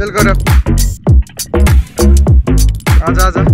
चल करो। आजा आजा।